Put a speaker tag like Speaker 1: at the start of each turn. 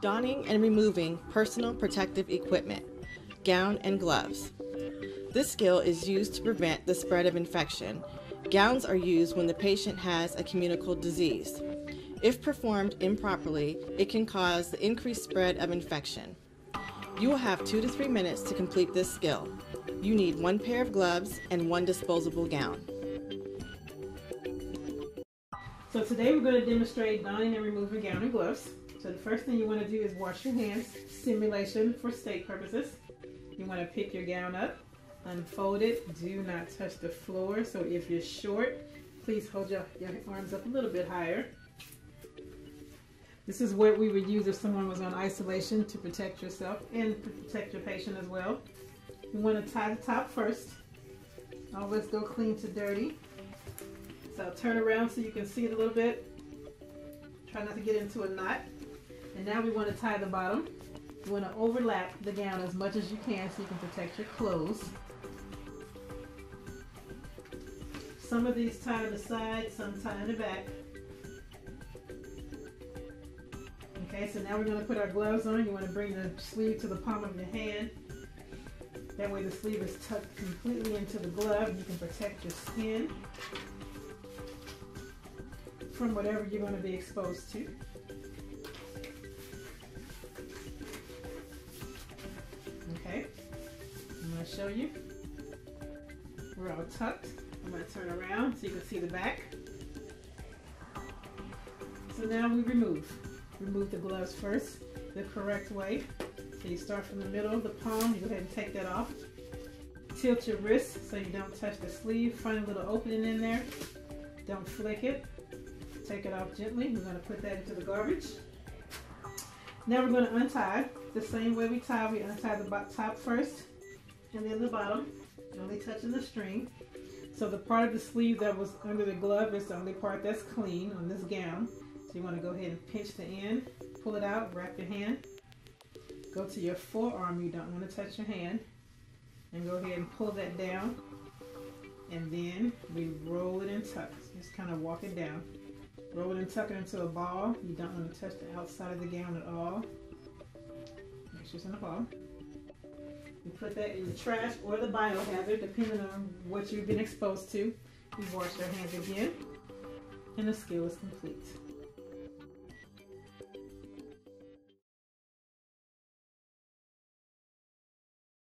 Speaker 1: Donning and removing personal protective equipment, gown and gloves. This skill is used to prevent the spread of infection. Gowns are used when the patient has a communicable disease. If performed improperly, it can cause the increased spread of infection. You will have two to three minutes to complete this skill. You need one pair of gloves and one disposable gown.
Speaker 2: So today we're going to demonstrate donning and removing gown and gloves. So the first thing you want to do is wash your hands, simulation for state purposes. You want to pick your gown up, unfold it, do not touch the floor. So if you're short, please hold your, your arms up a little bit higher. This is what we would use if someone was on isolation to protect yourself and protect your patient as well. You want to tie the top first. Always go clean to dirty. So turn around so you can see it a little bit. Try not to get into a knot. And now we want to tie the bottom. You want to overlap the gown as much as you can so you can protect your clothes. Some of these tie on the side, some tie on the back. Okay, so now we're going to put our gloves on. You want to bring the sleeve to the palm of your hand. That way the sleeve is tucked completely into the glove. You can protect your skin from whatever you're going to be exposed to. Okay, I'm going to show you. We're all tucked. I'm going to turn around so you can see the back. So now we remove. Remove the gloves first the correct way. So you start from the middle of the palm, you go ahead and take that off. Tilt your wrist so you don't touch the sleeve. Find a little opening in there. Don't flick it. Take it off gently. We're going to put that into the garbage. Now we're going to untie the same way we tie. We untie the top first and then the bottom, only touching the string. So the part of the sleeve that was under the glove is the only part that's clean on this gown. So you want to go ahead and pinch the end, pull it out, wrap your hand. Go to your forearm, you don't want to touch your hand. And go ahead and pull that down. And then we roll it and tuck. Just kind of walk it down. Roll it and tuck it into a ball. You don't want to touch the outside of the gown at all. Make sure it's in a ball. You put that in the trash or the biohazard, depending on what you've been exposed to. You wash your hands again, and the skill is complete.